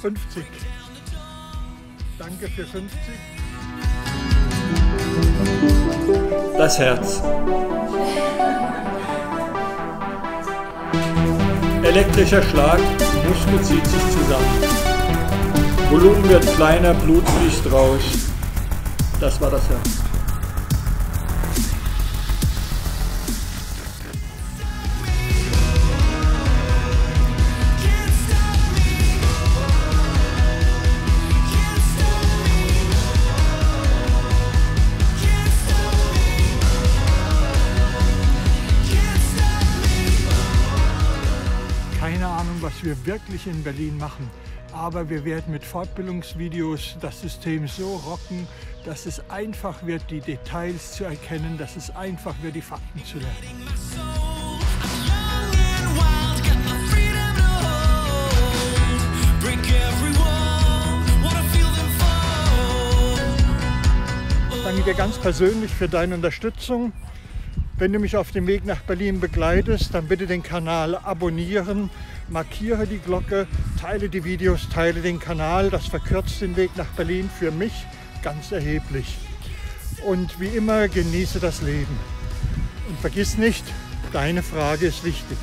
50. Danke für 50. Das Herz. Elektrischer Schlag, Muskel zieht sich zusammen. Volumen wird kleiner, Blut fließt raus. Das war das Herz. Ahnung, was wir wirklich in Berlin machen. Aber wir werden mit Fortbildungsvideos das System so rocken, dass es einfach wird, die Details zu erkennen, dass es einfach wird, die Fakten zu lernen. Danke dir ganz persönlich für deine Unterstützung. Wenn du mich auf dem Weg nach Berlin begleitest, dann bitte den Kanal abonnieren, markiere die Glocke, teile die Videos, teile den Kanal. Das verkürzt den Weg nach Berlin für mich ganz erheblich. Und wie immer, genieße das Leben. Und vergiss nicht, deine Frage ist wichtig.